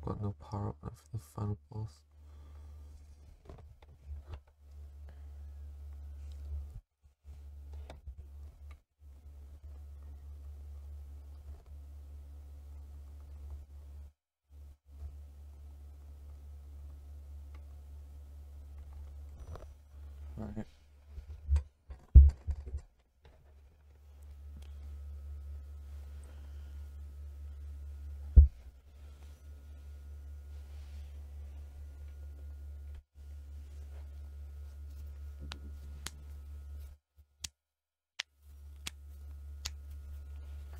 got no power up for the final boss.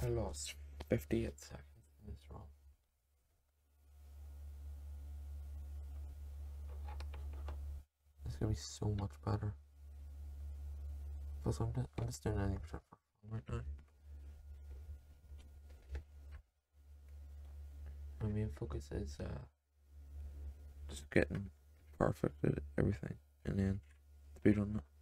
I lost 58 seconds in this round. It's gonna be so much better. Plus, I'm, just, I'm just doing any% for fun right now. My main focus is uh, just getting perfect at everything and then speed on it.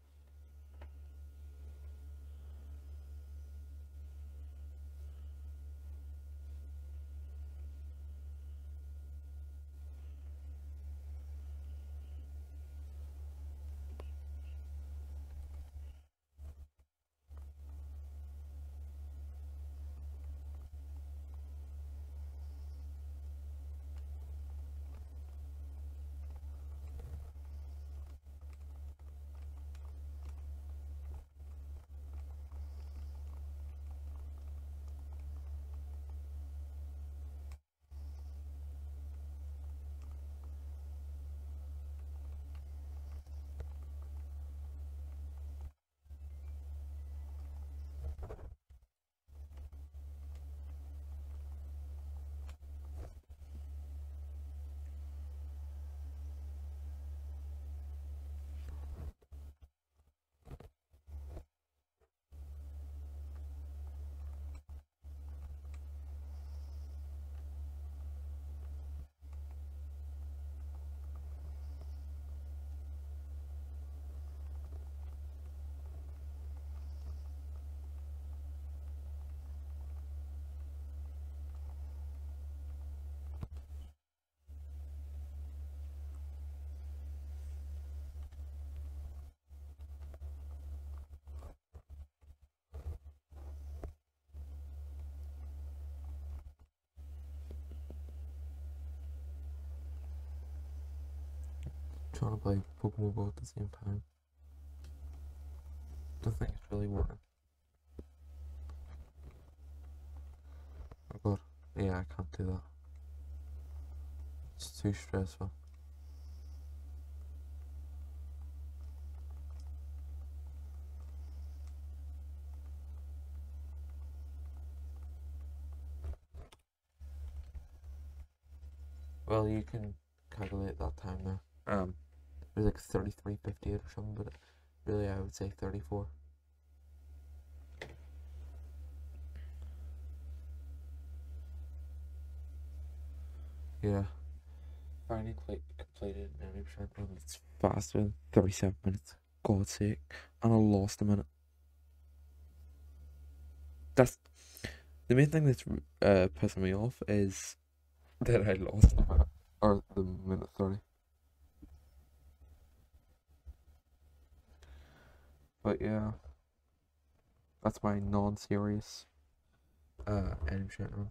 Trying to play Pokemon Go at the same time. I don't think it's really working. Oh god. Yeah, I can't do that. It's too stressful. Well, you can calculate that time now. Um, it was like 33.58 or something, but really I would say 34. Yeah. Finally completed any% run. It's faster than 37 minutes. God's sake. And I lost a minute. That's the main thing that's uh, pissing me off is that I lost or the minute 30. But yeah, that's my non-serious uh, anim run.